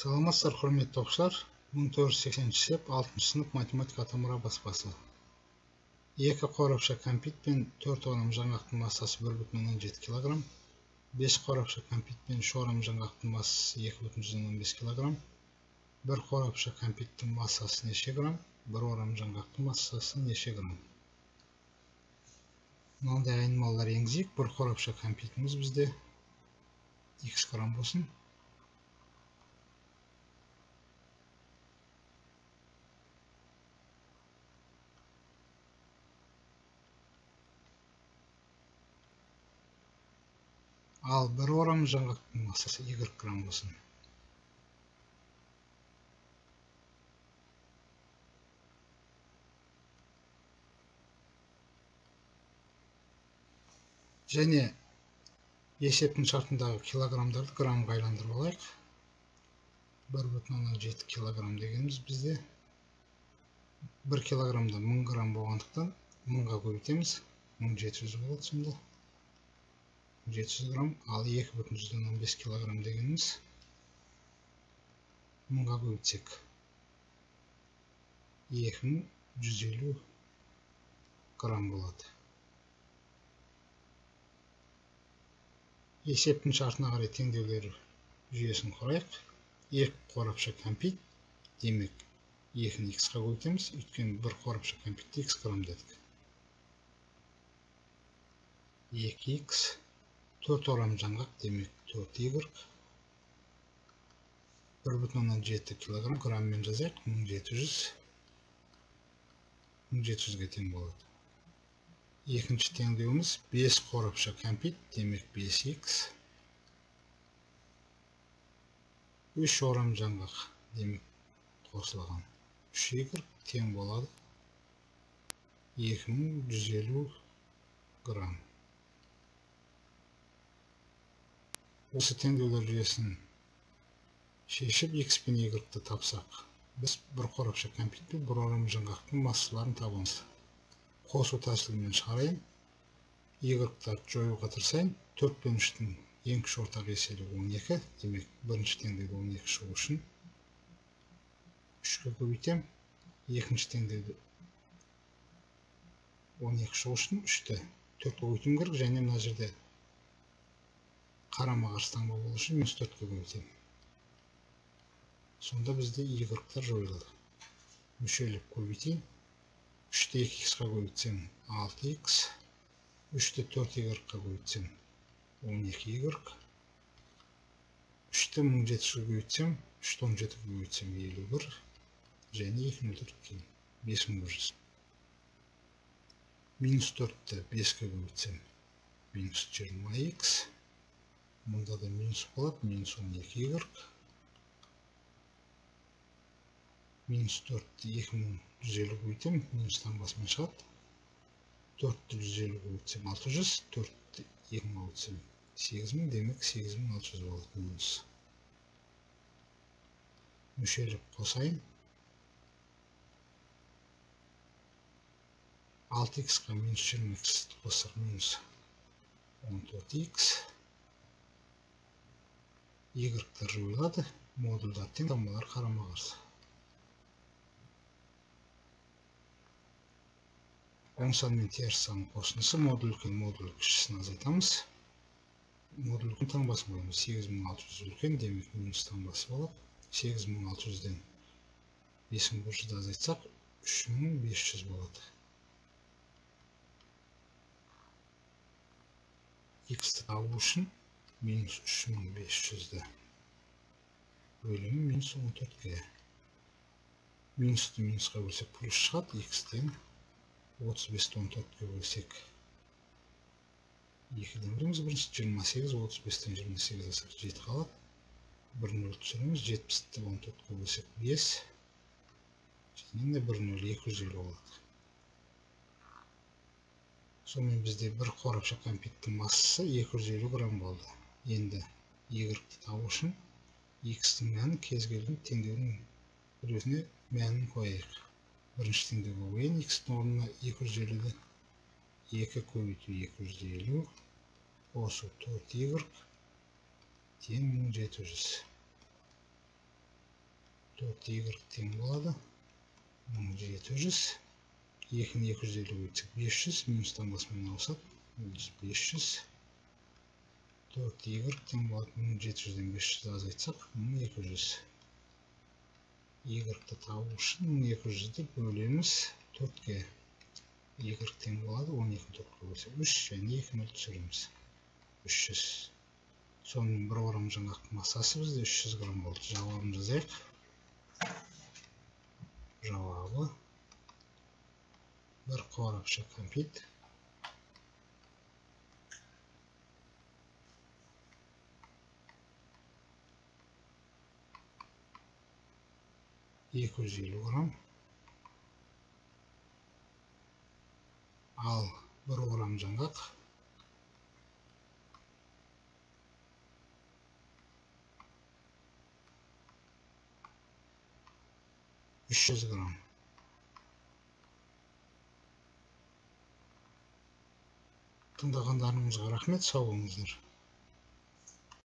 саламатсыздар құрметті оқушылар 1980 сеп 6 сынып математика тамыра баспасы. Екі қорапша кәмпит пен төрт орам жаңғақтың массасы 1,7 кг бес қорапша кәмпит пен үш орам жаңғақтың массасы 2,15 кг бір қорапша кәмпиттің массасы неше грамм? Бір орам жаңғақтың массасы неше грамм? Мынандай айнымалылар енгізейік. Бір қорапша кәмпитіміз бізде x грамм болсын. Ал бір орам жаңғақтың массасы y грамм болсын. Және есептің шартындағы килограммдарды граммға айландырып алайық. Бір бүтін оннан жеті килограмм дегеніміз бізде. Бір килограммда мың грамм болғандықтан мыңға көбейтеміз. Мың жеті жүз болады сонда. Жеті жүз грамм ал екі бүтін жүзден он бес килограмм дегеніміз мыңға көбейтсек. Екі мың жүз елу грамм болады. Есептің шартына қарай теңдеулер жүйесін құрайық. Екі қорапша кәмпит демек екіні х-қа көбейтеміз. Өйткені бір қорапша кәмпитті х грамм дедік. Екі х төрт орам жаңғақ демек төрт y бір бүтін оннан жеті килограмм грамммен жазайық мың жеті жүз мың жеті жүзге тең болады екінші теңдеуіміз 5 қорапша кәмпит демек 5х 3 орам жаңғақ демек қосылған 3y тең болады 2150 грамм осы теңдеулер жүйесін шешіп x пен y-ті тапсақ біз бір қорапша кәмпит пен бір орам жаңғақтың массаларын табамыз. Қосу тәсілімен шығарайын y-тарды жоюға тырысайын төрт пен үштің ең кіші ортақ он екі демек бірінші теңдеуді он екі шығу үшін үшке көбейтемін екінші теңдеуді он екі шығу үшін үшті. Төртке көбейтуім керек және мына жерде қарама қарсы таңба болу үшін минус төртке көбейтемін сонда бізде y-тар жойылды мүшелеп көбейтейін. үшті екі х-қа көбейтсем алты х үшті төрт y-ға көбейтсем он екі y үшті мың жеті жүзге көбейтсем үшті он жетіге көбейтсем елу бір. Және екі нөлдер кейін бес мың бір жүз. Минус төртті беске көбейтсем минус жиырма х мұнда да минус болады минус 12 керек минус 4-ті 2150 көйтем минус таңбасымен шығады 4-ті 150 көйтсем 600 4-ті 2000 көйтсем 8000 демек 8600 болады минус. Мүшеліп қосайын 6x-қа минус 20x-ті қосыр минус 14x 14x игіліктер жойылады модульдар тең таңбалар қарама қарсы. Оң сан мен теріс санның қосындысы модуль үлкен модуль кішісін азайтамыз. Модуль үлкен таңбасын қоямыз сегіз мың алты жүз үлкен демек минус таңбасы болады сегіз мың алты жүзден бес мың бір жүзді азайтсақ үш мың бес жүз болады. X алу үшін минус үш мың бес жүзді бөлімі минус он төртке минусты минусқа бөлсек плюс шығады бесті он төртке бөлсек екіден біреміз бірінші жиырма сегіз отыз бестен жиырма сегіз алсақ жеті қалады бір нөл түсіреміз жетпісті он төртке бөлсек бес және де бір нөл екі жүз елу болады сонымен бізде бір қорапша кәмпиттің массасы екі жүз елу грамм болды енді y-ті табу үшін x-тің мәнін кез келген теңдеудің біреуіне мәнін қояйық. Бірінші теңдеуге қояйын x-тің орнына екі жүз елуді екі көбейту екі жүз елу қосу төрт y тең мың жеті жүз. Төрт y тең болады мың жеті жүз. Екіні екі жүз елу өйтсек бес жүз минус таңбасымен ауысады бес жүз. Төрт y тең болады мың жеті жүзден бес жүзді азайтсақ мың екі жүз y-ті табу үшін мың екі жүзді бөлеміз төртке y тең болады он екі төртке бөлсе үш және екі нөл түсіреміз үш жүз соның бір орам жаңғақтың массасы бізде 300 грамм болды жауабын жазайық жауабы бір қорапша кәмпит екі жүз елу грамм. Ал бір орам жаңғақ. үш жүз грамм. Тыңдағандарыңызға рахмет сау болыңыздар.